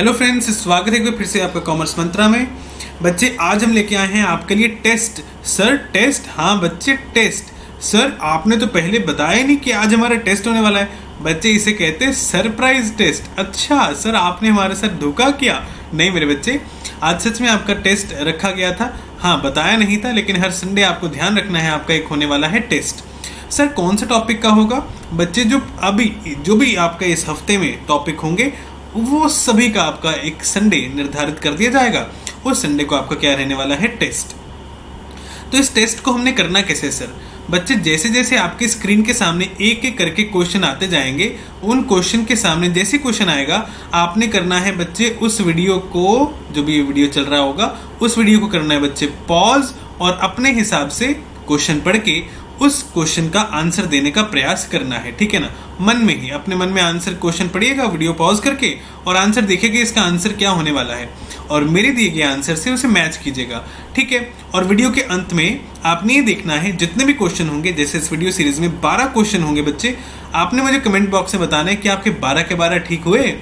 Hello friends स्वागत है फिर से आपका कॉमर्स मंत्रा में। बच्चे, आज हम लेके आए हैं आपके लिए टेस्ट सर टेस्ट हाँ बच्चे टेस्ट सर आपने तो पहले बताया नहीं कि आज हमारा टेस्ट होने वाला है। बच्चे, इसे कहते हैं सरप्राइज़ टेस्ट अच्छा सर आपने हमारे साथ धोखा किया। नहीं मेरे बच्चे, आज सच में आपका टेस्ट रखा गया था। हाँ बताया नहीं था, लेकिन हर संडे आपको ध्यान रखना है, आपका एक होने वाला है टेस्ट सर कौन सा टॉपिक का होगा? बच्चे, जो अभी, जो भी आपका इस हफ़्ते में टॉपिक होंगे वो सभी का आपका एक संडे निर्धारित कर दिया जाएगा। उस संडे को आपका क्या रहने वाला है? टेस्ट तो इस टेस्ट को हमने करना कैसे सर बच्चे जैसे जैसे आपके स्क्रीन के सामने एक एक करके क्वेश्चन आते जाएँगे, उन क्वेश्चन के सामने जैसे क्वेश्चन आएगा, आपने करना है बच्चे उस वीडियो को, जो भी वीडियो चल रहा होगा, उस वीडियो को करना है बच्चे पॉज और अपने हिसाब से क्वेश्चन पढ़ के उस क्वेश्चन का आंसर देने का प्रयास करना है, ठीक है ना? मन में ही, अपने मन में आंसर क्वेश्चन पढ़िएगा वीडियो पॉज करके, और आंसर देखिएगा इसका आंसर क्या होने वाला है। और मेरे दिए गए आंसर से उसे मैच कीजिएगा, ठीक है? और वीडियो के अंत में आपने ये देखना है, जितने भी क्वेश्चन होंगे, जैसे इस वीडियो सीरीज़ में 12 क्वेश्चन होंगे बच्चे, आपने मुझे कमेंट बॉक्स में बताना है कि आपके 12 के 12 ठीक हुए?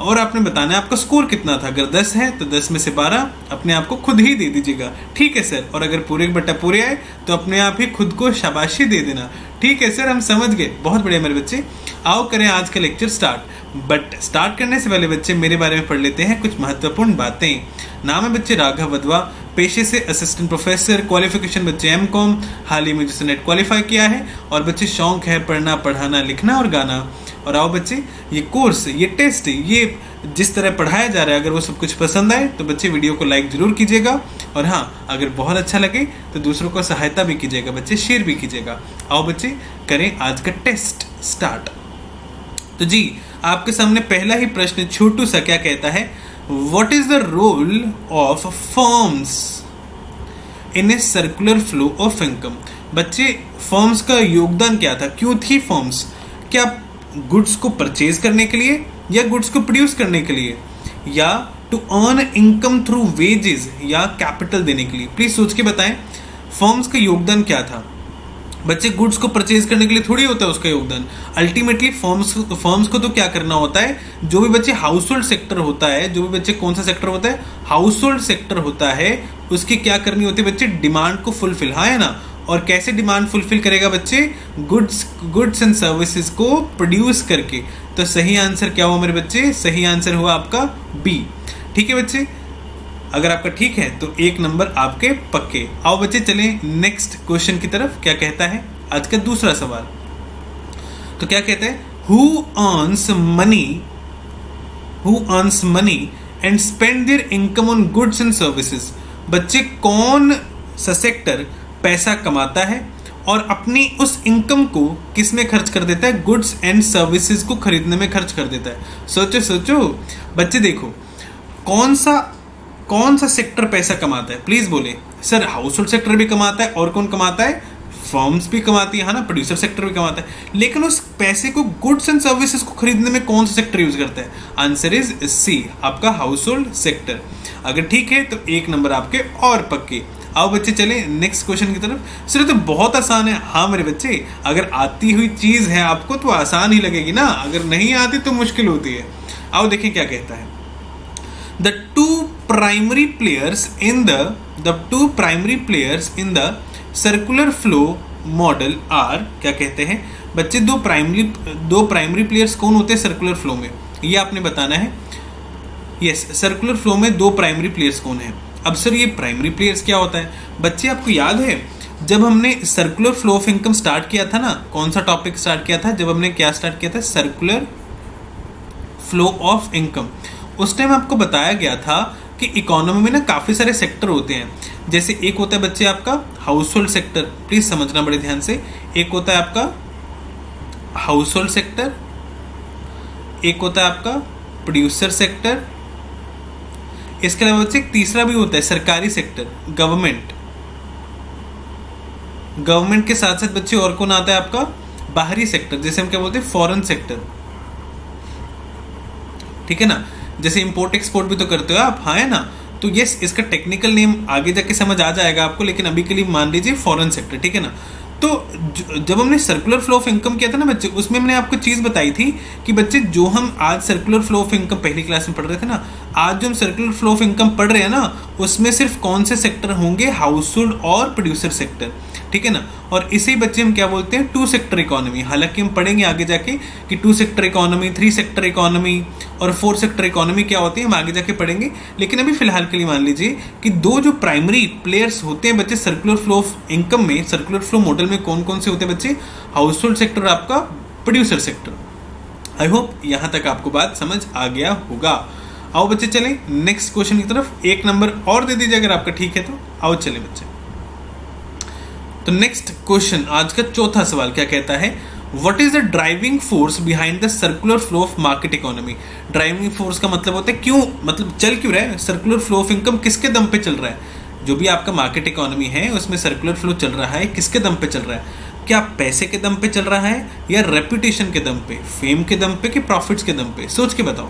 और आपने बताना है आपका स्कोर कितना था? अगर 10 है तो 10 में से 12 अपने आप को खुद ही दे दीजिएगा। ठीक है, सर? और अगर पूरे बट्टा पूरे आए तो अपने आप ही खुद को शाबाशी दे देना। ठीक है, सर? हम समझ गए। बहुत बढ़िया, मेरे बच्चे। आओ करें आज का लेक्चर स्टार्ट बट स्टार्ट करने से पहले बच्चे मेरे बारे में पढ़ लेते हैं कुछ महत्वपूर्ण बातें। नाम है बच्चे राघव वधवा पेशे से असिस्टेंट प्रोफेसर क्वालिफिकेशन बच्चे एम कॉम हाल ही में जिसने नेट क्वालिफाई किया है, और बच्चे शौक है पढ़ना, पढ़ाना, लिखना और गाना। और आओ बच्चे, ये कोर्स ये टेस्ट ये जिस तरह पढ़ाया जा रहा है, अगर वो सब कुछ पसंद आए तो बच्चे वीडियो को लाइक ज़रूर कीजिएगा। और हाँ अगर बहुत अच्छा लगे तो दूसरों को सहायता भी कीजिएगा, बच्चे शेयर भी कीजिएगा। आओ बच्चे, करें आज का टेस्ट स्टार्ट तो जी, आपके सामने पहला ही प्रश्न छोटू सा क्या कहता है? What is the role of firms in a circular flow of income बच्चे फॉर्म्स का योगदान क्या था? क्यों थी फॉर्म्स क्या गुड्स को परचेज करने के लिए या गुड्स को प्रोड्यूस करने के लिए? या to earn income through wages या कैपिटल देने के लिए? प्लीज़ सोच के बताएँ फर्म्स का योगदान क्या था? बच्चे गुड्स को परचेज करने के लिए थोड़ी होता है उसका योगदान। अल्टीमेटली फॉर्म्स फॉर्म्स को तो क्या करना होता है? जो भी बच्चे हाउस होल्ड सेक्टर होता है, जो भी बच्चे कौन सा सेक्टर होता है? हाउस होल्ड सेक्टर होता है, उसकी क्या करनी होती है बच्चे? डिमांड को फुलफिल हाँ है ना? और कैसे डिमांड फुलफिल करेगा बच्चे? गुड्स गुड्स एंड सर्विसेज़ को प्रोड्यूस करके। तो सही आंसर क्या हुआ मेरे बच्चे? सही आंसर हुआ आपका बी ठीक है बच्चे? अगर आपका ठीक है तो एक नंबर आपके पक्के। आओ बच्चे, चले नेक्स्ट क्वेश्चन की तरफ़। क्या कहता है? आज का दूसरा सवाल। तो क्या कहते हैं? Who earns money who earns money and spend their income on goods and services बच्चे, कौन सा सेक्टर पैसा कमाता है और अपनी उस इनकम को किसमें खर्च कर देता है? गुड्स एंड सर्विसेज़ को खरीदने में खर्च कर देता है। सोचो सोचो। बच्चे, देखो, कौन सा कौन सा सेक्टर पैसा कमाता है? प्लीज़ बोले सर हाउस होल्ड सेक्टर भी कमाता है और कौन कमाता है? फर्म्स भी कमाती है ना? प्रोड्यूसर सेक्टर भी कमाता है। लेकिन उस पैसे को गुड्स एंड सर्विसेज़ को खरीदने में कौन सा सेक्टर यूज़ करता है? आंसर इज़ सी आपका हाउस होल्ड सेक्टर अगर ठीक है तो एक नंबर आपके और पक्के। आओ बच्चे, चले नेक्स्ट क्वेश्चन की तरफ़। सर तो बहुत आसान है। हाँ मेरे बच्चे, अगर आती हुई चीज़ है आपको तो आसान ही लगेगी ना। अगर नहीं आती तो मुश्किल होती है। आओ देखिए क्या कहता है। The two primary players in the the two primary players in the circular flow model are क्या कहते हैं? बच्चे, दो प्राइमरी दो प्राइमरी प्लेयर्स कौन होते हैं सर्कुलर फ्लो में? ये आपने बताना है। यस सर्कुलर फ्लो में दो प्राइमरी प्लेयर्स कौन है? अब सर ये प्राइमरी प्लेयर्स क्या होता है? बच्चे, आपको याद है, जब हमने circular flow of income start किया था ना, कौन सा टॉपिक स्टार्ट किया था? जब हमने क्या स्टार्ट किया था? सर्कुलर फ्लो ऑफ़ इनकम उस टाइम आपको बताया गया था कि इकोनॉमी में ना काफ़ी सारे सेक्टर होते हैं। जैसे एक होता है बच्चे आपका हाउस होल्ड सेक्टर प्लीज़ समझना बड़े ध्यान से। एक होता है आपका हाउस होल्ड सेक्टर एक होता है आपका प्रोड्यूसर सेक्टर इसके अलावा बच्चे तीसरा भी होता है सरकारी सेक्टर गवर्नमेंट गवर्नमेंट के साथ साथ बच्चे और कौन आता है आपका? बाहरी सेक्टर जैसे हम क्या बोलते हैं? फॉरेन सेक्टर ठीक है ना? जैसे इम्पोर्ट एक्सपोर्ट भी तो करते हो आप हाँ है ना? तो यस इसका टेक्निकल नेम आगे जाके समझ आ जाएगा आपको, लेकिन अभी के लिए मान लीजिए फॉरेन सेक्टर ठीक है ना? तो जब हमने सर्कुलर फ्लो ऑफ़ इनकम किया था ना बच्चे, उसमें हमने आपको चीज़ बताई थी कि बच्चे, जो हम आज सर्कुलर फ्लो ऑफ़ इनकम पहली क्लास में पढ़ रहे थे ना, आज जो हम सर्कुलर फ्लो ऑफ़ इनकम पढ़ रहे हैं ना, उसमें सिर्फ़ कौन से सेक्टर होंगे? हाउस होल्ड और प्रोड्यूसर सेक्टर ठीक है ना? और इसी बच्चे हम क्या बोलते हैं? टू सेक्टर इकोनॉमी हालाँकि हम पढ़ेंगे आगे जाके कि two sector economy three sector economy और फोर सेक्टर इकोनॉमी क्या होती है, हम आगे जाके पढ़ेंगे। लेकिन अभी फ़िलहाल के लिए मान लीजिए कि दो जो प्राइमरी प्लेयर्स होते हैं बच्चे सर्कुलर फ्लो ऑफ़ इनकम में सर्कुलर फ्लो मॉडल में कौन कौन से होते हैं बच्चे? हाउस होल्ड सेक्टर आपका प्रोड्यूसर सेक्टर आई होप यहाँ तक आपको बात समझ आ गया होगा। आओ बच्चे चले। नेक्स्ट क्वेश्चन की तरफ़ एक नंबर और दे दीजिए अगर आपका ठीक है तो। आओ चले बच्चे। तो नेक्स्ट क्वेश्चन आज का चौथा सवाल क्या कहता है? What is the driving force behind the circular flow of market economy driving force का मतलब होता है क्यों? मतलब चल क्यों रहा है? सर्कुलर फ्लो ऑफ़ इनकम किसके दम पे चल रहा है? जो भी आपका मार्केट इकोनॉमी है, उसमें सर्कुलर फ्लो चल रहा है, किसके दम पे चल रहा है? क्या पैसे के दम पे चल रहा है या रेपुटेशन के दम पे? फेम के दम पे कि प्रॉफिट्स के दम पे? सोच के बताओ।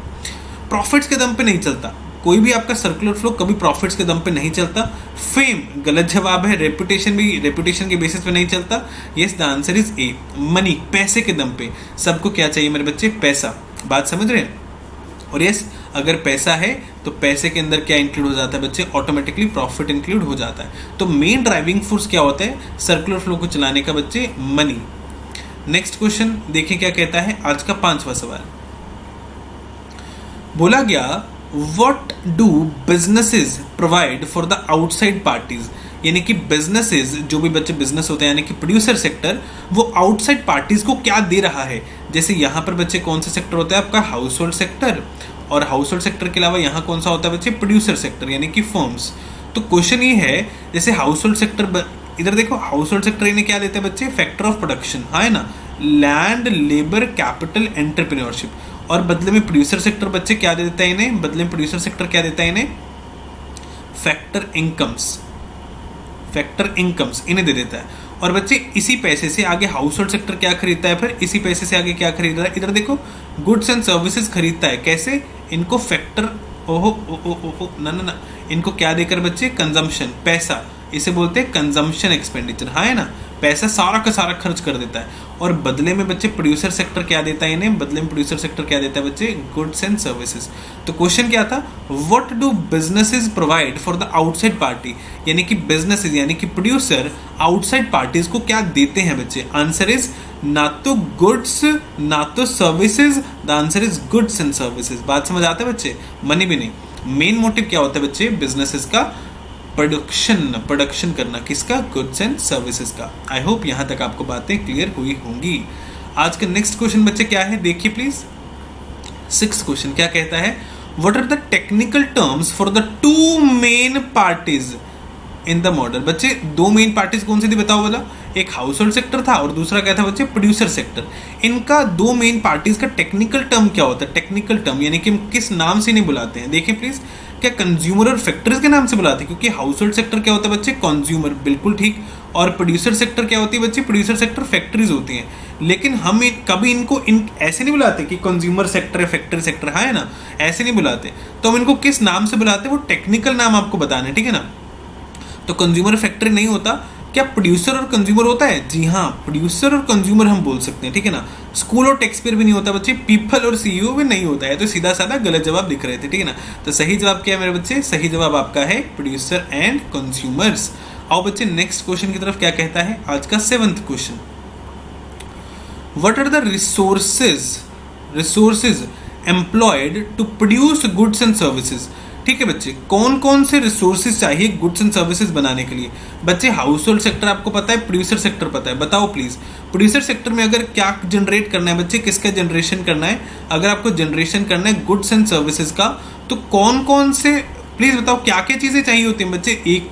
प्रॉफिट्स के दम पे नहीं चलता। कोई भी आपका सर्कुलर फ्लो कभी प्रॉफिट्स के दम पे नहीं चलता। फेम गलत जवाब है। रेपुटेशन भी रेपुटेशन के बेसिस पे नहीं चलता। Yes the answer is a money पैसे के दम पे। सबको क्या चाहिए मेरे बच्चे? पैसा। बात समझ रहे हैं? और यस अगर पैसा है तो पैसे के अंदर क्या इंक्लूड हो जाता है बच्चे? ऑटोमेटिकली प्रॉफिट इंक्लूड हो जाता है। तो मेन ड्राइविंग फोर्स क्या होता है? सर्कुलर फ्लो को चलाने का बच्चे मनी नेक्स्ट क्वेश्चन देखिए क्या कहता है? आज का पांचवा सवाल। बोला गया what do businesses provide for the outside parties यानी कि बिजनेसेस जो भी बच्चे बिज़नेस होते हैं, यानी कि प्रोड्यूसर सेक्टर वो आउटसाइड पार्टीज़ को क्या दे रहा है? जैसे यहाँ पर बच्चे कौन सा सेक्टर होता है? आपका हाउस होल्ड सेक्टर और हाउस होल्ड सेक्टर के अलावा यहाँ कौन सा होता है बच्चे? प्रोड्यूसर सेक्टर यानी कि फर्म्स तो क्वेश्चन ये है, जैसे हाउस होल्ड सेक्टर इधर देखो हाउस होल्ड सेक्टर इन्हें क्या देते हैं बच्चे? फैक्टर ऑफ़ प्रोडक्शन हाँ है ना? लैंड लेबर कैपिटल एंटरप्रेन्योरशिप और बदले में प्रोड्यूसर सेक्टर बच्चे क्या दे देता है इन्हें? बदले में प्रोड्यूसर सेक्टर क्या देता है इन्हें? फैक्टर इनकम्स फैक्टर इनकम्स इन्हें दे देता है। और बच्चे, इसी पैसे से आगे हाउस होल्ड सेक्टर क्या खरीदता है फिर? इसी पैसे से आगे क्या खरीद रहा है? इधर देखो गुड्स एंड सर्विसेज़ खरीदता है। कैसे? इनको फैक्टर ओहो ओहो ओहो ना ना ना, इनको क्या देकर बच्चे? कंजम्पशन पैसा। इसे बोलते हैं कंजम्पशन एक्सपेंडिचर हाँ है ना? पैसा सारा का सारा खर्च कर देता है। और बदले में बच्चे प्रोड्यूसर सेक्टर क्या देता है इन्हें? बदले में प्रोड्यूसर सेक्टर क्या देता है बच्चे? गुड्स एंड सर्विसेज़ तो क्वेश्चन क्या था? What do businesses provide for the outside party यानी कि बिजनेसेस यानी कि प्रोड्यूसर आउटसाइड पार्टीज़ को क्या देते हैं बच्चे? आंसर इज़ ना तो गुड्स ना तो services the answer is goods and services बात समझ आते हैं बच्चे? मनी भी नहीं। मेन मोटिव क्या होता है बच्चे? बिजनेसेस का प्रोडक्शन प्रोडक्शन करना किसका? गुड्स एंड सर्विसेज़ का। आई होप यहाँ तक आपको बातें क्लियर हुई होंगी। आज का नेक्स्ट क्वेश्चन बच्चे क्या है? देखिए प्लीज़ सिक्स क्वेश्चन क्या कहता है? What are the technical terms for the two main parties in the model बच्चे, दो मेन पार्टीज़ कौन सी थी बताओ बोला? एक हाउस होल्ड सेक्टर था और दूसरा क्या था बच्चे? प्रोड्यूसर सेक्टर इनका दो मेन पार्टीज़ का टेक्निकल टर्म क्या होता है? टेक्निकल टर्म यानी कि हम किस नाम से नहीं बुलाते हैं? देखिए प्लीज़ क्या कंज्यूमर और फैक्ट्रीज के नाम से बुलाते हैं क्योंकि हाउस होल्ड सेक्टर क्या होता है बच्चे? कंज्यूमर बिल्कुल ठीक। और प्रोड्यूसर सेक्टर क्या होती है बच्चे? प्रोड्यूसर सेक्टर फैक्ट्रीज होती हैं। लेकिन हम कभी इनको इन, ऐसे नहीं बुलाते कि कंज्यूमर सेक्टर है फैक्ट्री सेक्टर है ना? ऐसे नहीं बुलाते। तो हम इनको किस नाम से बुलाते हैं? वो टेक्निकल नाम आपको बताना है, ठीक है ना? तो कंज्यूमर फैक्ट्री नहीं होता। क्या प्रोड्यूसर और कंज्यूमर होता है? जी हाँ प्रोड्यूसर और कंज्यूमर हम बोल सकते हैं, ठीक है ना? स्कूल और टेक्सपेयर भी नहीं होता बच्चे पीपल और सीईओ भी नहीं होता है तो सीधा साधा गलत जवाब दिख रहे थे, ठीक है ना? तो सही जवाब क्या है मेरे बच्चे? सही जवाब आपका है प्रोड्यूसर एंड कंज्यूमर्स आओ बच्चे नेक्स्ट क्वेश्चन की तरफ़ क्या कहता है? आज का seventh question what are the resources resources employed to produce goods and services ठीक है बच्चे कौन कौन से रिसोर्सेज चाहिए गुड्स एंड सर्विसेज़ बनाने के लिए? बच्चे हाउस होल्ड सेक्टर आपको पता है प्रोड्यूसर सेक्टर पता है। बताओ प्लीज़ प्रोड्यूसर सेक्टर में अगर क्या जनरेट करना है बच्चे, किसका जनरेशन करना है? अगर आपको जनरेशन करना है गुड्स एंड सर्विसेज़ का तो कौन कौन से प्लीज़ बताओ क्या क्या चीज़ें चाहिए होती हैं बच्चे? एक,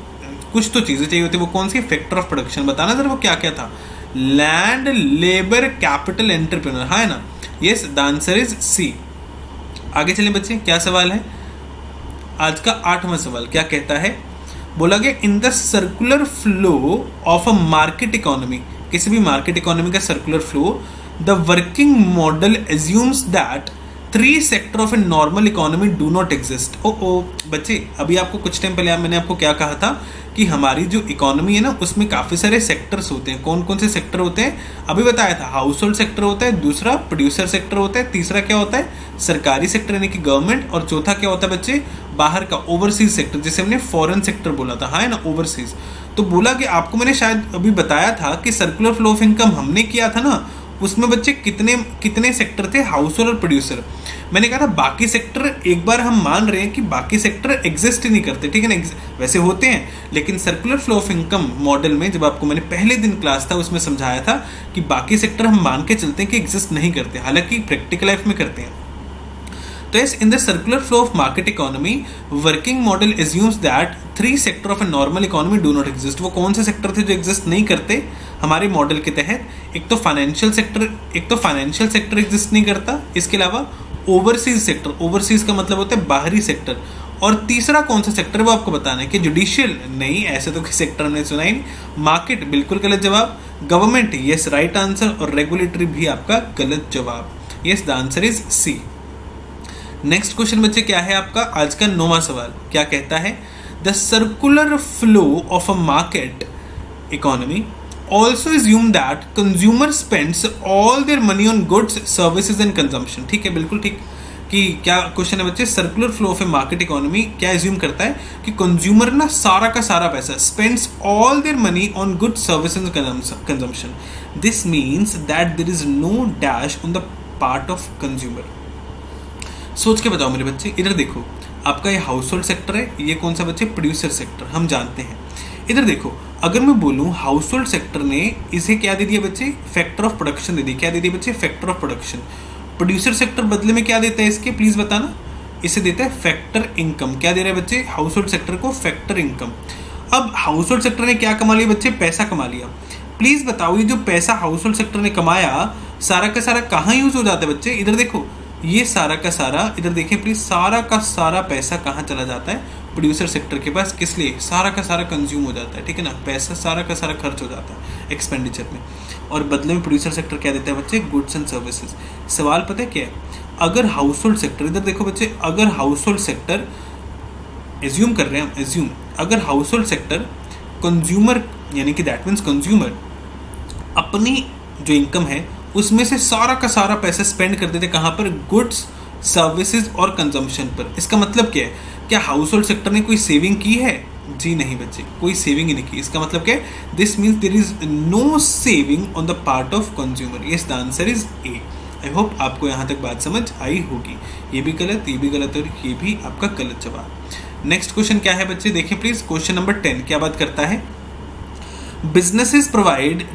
कुछ तो चीज़ें चाहिए होती है। वो कौन सी? फैक्टर ऑफ़ प्रोडक्शन बताना जरा वो क्या क्या था? लैंड लेबर कैपिटल एंटरप्रेन्योर हाँ है ना? Yes the answer is C आगे चले बच्चे, क्या सवाल है? आज का आठवां सवाल, क्या कहता है? बोला गया in the circular flow of a market economy किसी भी मार्केट इकोनॉमी का circular flow the working model assumes that three sector of a normal economy do not exist oh oh बच्चे, अभी आपको कुछ टाइम पहले मैंने आपको क्या कहा था कि हमारी जो इकोनॉमी है ना, उसमें काफ़ी सारे सेक्टर्स होते हैं। कौन कौन से सेक्टर होते हैं? अभी बताया था हाउस होल्ड सेक्टर होता है, दूसरा प्रोड्यूसर सेक्टर होता है, तीसरा क्या होता है? सरकारी सेक्टर यानी कि गवर्नमेंट और चौथा क्या होता है बच्चे? बाहर का ओवरसीज सेक्टर जिसे हमने फॉरेन सेक्टर बोला था हाँ ना ओवरसीज तो बोला कि आपको मैंने शायद अभी बताया था कि सर्कुलर फ्लो ऑफ़ इनकम हमने किया था ना, उसमें बच्चे कितने कितने सेक्टर थे हाउस होल्ड और प्रोड्यूसर मैंने कहा था, बाकी सेक्टर एक बार हम मान रहे हैं कि बाकी सेक्टर एग्जिस्ट ही नहीं करते, ठीक है ना वैसे होते हैं, लेकिन circular flow of income model में जब आपको मैंने पहले दिन क्लास था, उसमें समझाया था कि बाकी सेक्टर हम मान के चलते हैं कि एग्जिस्ट नहीं करते, हालाँकि प्रैक्टिकल लाइफ में करते हैं। तो yes, in the circular flow of market economy, working model assumes that three sector of a normal economy do not exist वो कौन से सेक्टर थे जो एग्जिस्ट नहीं करते? हमारे मॉडल के तहत एक तो फाइनेंशियल सेक्टर एक तो फाइनेंशियल सेक्टर एग्जिस्ट नहीं करता। इसके अलावा ओवरसीज सेक्टर ओवरसीज का मतलब होता है बाहरी सेक्टर और तीसरा कौन सा सेक्टर वो आपको बताना है कि जुडिशियल नहीं ऐसे तो किसी सेक्टर ने सुना ही नहीं। मार्केट बिल्कुल गलत जवाब। गवर्नमेंट यस राइट आंसर और रेगुलेटरी भी आपका गलत जवाब। Yes the answer is C next question बच्चे, क्या है आपका? आज का नौवा सवाल। क्या कहता है? The circular flow of a market economy also assume that consumer spends all their money on goods, services and consumption. ठीक है, बिल्कुल ठीक। कि क्या क्वेश्चन है बच्चे? Circular flow of a market economy क्या एज्यूम करता है? कि कंज्यूमर ना सारा का सारा पैसा spends all their money on good service and consumption this means that there is no dash on the part of consumer सोच के बताओ मेरे बच्चे, इधर देखो, आपका ये हाउस होल्ड सेक्टर है, ये कौन सा बच्चे प्रोड्यूसर सेक्टर हम जानते हैं। इधर देखो, अगर मैं बोलूँ हाउस होल्ड सेक्टर ने इसे क्या दे दिया बच्चे? फैक्टर ऑफ़ प्रोडक्शन दे दिया क्या दे दिया बच्चे? Factor of production producer sector बदले में क्या देता है इसके? प्लीज़ बताना। इसे देता है फैक्टर इनकम क्या दे रहा है बच्चे? हाउस होल्ड सेक्टर को फैक्टर इनकम अब हाउस होल्ड सेक्टर ने क्या कमा लिया बच्चे? पैसा कमा लिया। प्लीज़ बताओ, ये जो पैसा हाउस होल्ड सेक्टर ने कमाया, सारा का सारा कहाँ यूज़ हो जाता है बच्चे? इधर देखो ये सारा का सारा, इधर देखें प्लीज़ सारा का सारा पैसा कहाँ चला जाता है? प्रोड्यूसर सेक्टर के पास किस लिए? सारा का सारा कंज्यूम हो जाता है, ठीक है ना? पैसा सारा का सारा खर्च हो जाता है एक्सपेंडिचर में। और बदले में प्रोड्यूसर सेक्टर क्या देता है बच्चे? गुड्स एंड सर्विसेज़ सवाल पता है क्या है? अगर हाउस होल्ड सेक्टर इधर देखो बच्चे, अगर हाउस होल्ड सेक्टर एज्यूम कर रहे हैं एज्यूम अगर हाउस होल्ड सेक्टर कंज्यूमर यानी कि दैट मीन्स कंज्यूमर अपनी जो इनकम है उसमें से सारा का सारा पैसा स्पेंड कर देते कहाँ पर? गुड्स सर्विसेज़ और कंजम्पशन पर। इसका मतलब क्या है? क्या हाउस होल्ड सेक्टर ने कोई सेविंग की है? जी नहीं बच्चे, कोई सेविंग ही नहीं की। इसका मतलब क्या है? This means there is no saving on the part of consumer yes the answer is A I hope आपको यहाँ तक बात समझ आई होगी। ये भी गलत, ये भी गलत और ये भी आपका गलत जवाब। नेक्स्ट क्वेश्चन क्या है बच्चे? देखिए प्लीज़ क्वेश्चन नंबर टेन क्या बात करता है? Businesses provide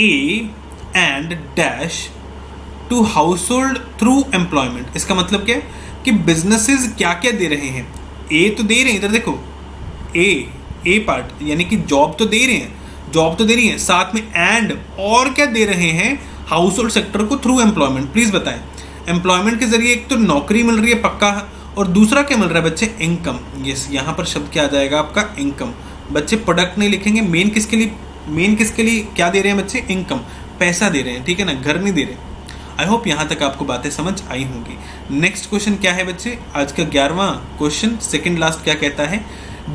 a and dash to household through employment इसका मतलब क्या है? कि बिजनेसेस क्या क्या दे रहे हैं? ए तो दे रहे हैं, इधर देखो। ए ए पार्ट यानी कि जॉब तो दे रहे हैं। जॉब तो दे रही है, साथ में एंड और क्या दे रहे हैं? हाउस होल्ड सेक्टर को थ्रू एम्प्लॉयमेंट प्लीज़ बताएँ। एम्प्लॉयमेंट के ज़रिए एक तो नौकरी मिल रही है, पक्का। और दूसरा क्या मिल रहा है बच्चे? इनकम यस यहाँ पर शब्द क्या आ जाएगा आपका? इनकम बच्चे प्रोडक्ट नहीं लिखेंगे मेन किसके लिए मेन किसके लिए क्या दे रहे हैं बच्चे? इनकम पैसा दे रहे हैं, ठीक है ना? घर नहीं दे रहे आई होप यहाँ तक आपको बातें समझ आई होंगी। नेक्स्ट क्वेश्चन क्या है बच्चे? आज का ग्यारहवा क्वेश्चन सेकेंड लास्ट क्या कहता है?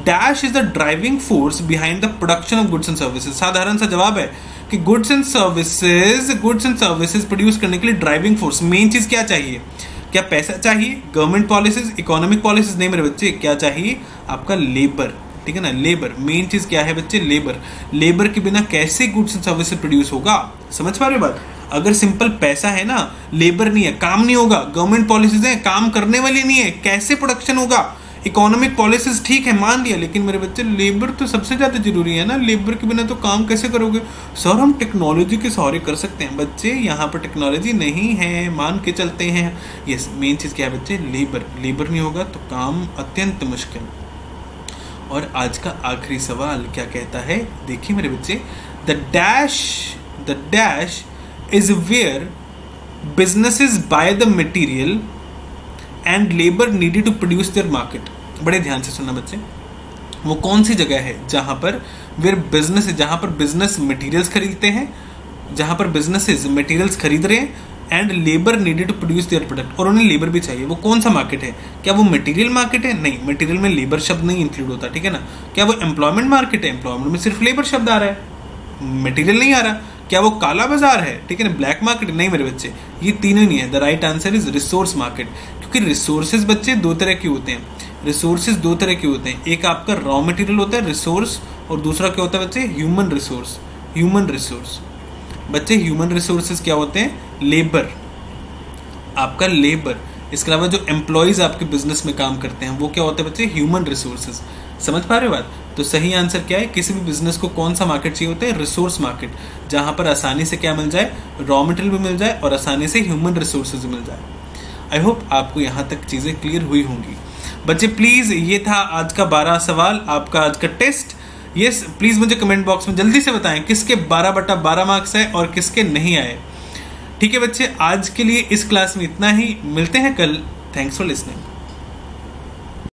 Dash is the driving force behind the production of goods and services साधारण सा जवाब है कि goods and services goods and services produce करने के लिए ड्राइविंग फोर्स मेन चीज़ क्या चाहिए? क्या पैसा चाहिए? गवर्नमेंट पॉलिसीज़ इकोनॉमिक पॉलिसीज़ नहीं मेरे बच्चे, क्या चाहिए? आपका लेबर ठीक है ना लेबर मेन चीज़ क्या है बच्चे? लेबर लेबर के बिना कैसे गुड्स एंड सर्विस प्रोड्यूस होगा? समझ पा रहे बात? अगर सिंपल पैसा है ना लेबर नहीं है, काम नहीं होगा गवर्नमेंट पॉलिसीज़ है, काम करने वाली नहीं है, कैसे प्रोडक्शन होगा? इकोनॉमिक पॉलिसीज़ ठीक है, मान लिया, लेकिन मेरे बच्चे लेबर तो सबसे ज़्यादा ज़रूरी है ना लेबर के बिना तो काम कैसे करोगे? सर हम टेक्नोलॉजी के सहारे कर सकते हैं, बच्चे, यहाँ पर टेक्नोलॉजी नहीं है, मान के चलते हैं। ये मेन चीज़ क्या है बच्चे? लेबर लेबर नहीं होगा तो काम अत्यंत मुश्किल। और आज का आखिरी सवाल क्या कहता है? देखिए मेरे बच्चे the dash the dash is where businesses buy the material and labour needed to produce their market बड़े ध्यान से सुनना बच्चे। वो कौन सी जगह है जहाँ पर वेर बिज़नेस जहाँ पर बिज़नेस मटेरियल्स खरीदते हैं, जहाँ पर बिजनेसेस मटेरियल्स खरीद रहे हैं and labour needed to produce their product और उन्हें लेबर भी चाहिए। वो कौन सा मार्केट है? क्या वो मटेरियल मार्केट है? नहीं मटेरियल में लेबर शब्द नहीं इंक्लूड होता, ठीक है ना? क्या वो एम्प्लॉयमेंट मार्केट है? एम्प्लॉयमेंट में सिर्फ़ लेबर शब्द आ रहा है। मटेरियल नहीं आ रहा। क्या वो काला बाज़ार है? ठीक है ना? ब्लैक मार्केट नहीं मेरे बच्चे। ये तीनों नहीं है। The right answer is resource market क्योंकि रिसोर्सेज बच्चे दो तरह के होते हैं। रिसोर्सेज दो तरह के होते हैं। एक आपका रॉ मटेरियल होता है रिसोर्स और दूसरा क्या होता है बच्चे? ह्यूमन रिसोर्स ह्यूमन रिसोर्स बच्चे ह्यूमन रिसोर्सेज क्या होते हैं? लेबर आपका लेबर इसके अलावा जो एम्प्लॉयज़ आपके बिज़नेस में काम करते हैं, वो क्या होते हैं बच्चे? ह्यूमन रिसोर्सेज समझ पा रहे हो बात? तो सही आंसर क्या है? किसी भी बिज़नेस को कौन सा मार्केट चाहिए होता है? रिसोर्स मार्केट जहाँ पर आसानी से क्या मिल जाए? रॉ मटेरियल भी मिल जाए और आसानी से ह्यूमन रिसोर्सेज मिल जाए। आई होप आपको यहाँ तक चीज़ें क्लियर हुई होंगी। बच्चे प्लीज़ ये था आज का बारह सवाल, आपका आज का टेस्ट यस प्लीज़ मुझे कमेंट बॉक्स में जल्दी से बताएँ किसके बारह बटा बारह मार्क्स है और किसके नहीं आए। ठीक है बच्चे, आज के लिए इस क्लास में इतना ही। मिलते हैं कल। Thanks for listening